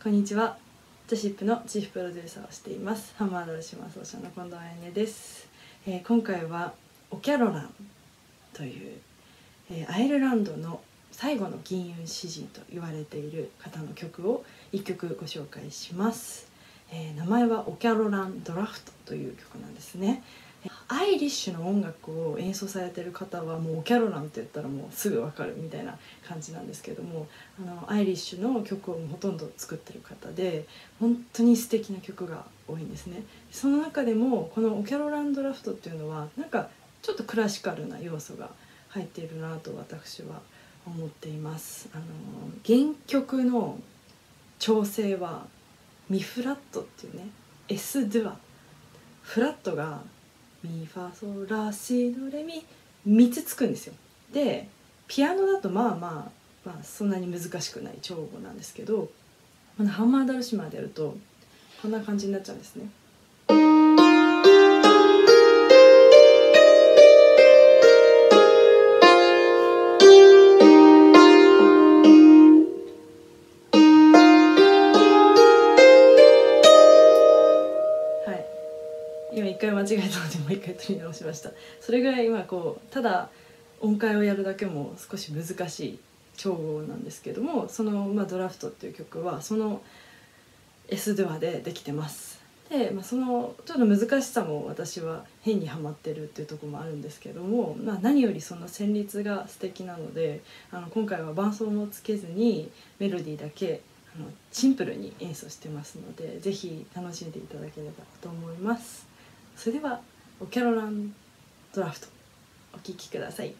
こんにちは。ジャシップのチーフプロデューサーをしています。ハンマードル島奏者の近藤彩音です、えー、今回はオキャロランという、えー、アイルランドの最後の銀運詩人と言われている方の曲を1曲ご紹介します、えー、名前はオキャロランドラフトという曲なんですね。アイリッシュの音楽を演奏されてる方はもうキャロランって言ったらもうすぐ分かるみたいな感じなんですけどもあのアイリッシュの曲をほとんど作ってる方で本当に素敵な曲が多いんですね。その中でもこの「オキャロランドラフト」っていうのはなんかちょっとクラシカルな要素が入っているなと私は思っています。あの原曲の調整はミフラットっていうね S ドゥア。フラットがミファソラシドレミ3つつくんですよでピアノだとまあまあまあそんなに難しくない調合なんですけどこのハンマーダルシマーでやるとこんな感じになっちゃうんですね。回間違えたのでもう一回取り直しましたそれぐらい今こうただ音階をやるだけも少し難しい調合なんですけどもその、まあ、ドラフトっていう曲はその S ドアでできてますで、まあ、そのちょっと難しさも私は変にはまってるっていうとこもあるんですけども、まあ、何よりその旋律が素敵なのであの今回は伴奏もつけずにメロディーだけあのシンプルに演奏してますので是非楽しんでいただければと思います。それではオキャロランドラフトお聴きください。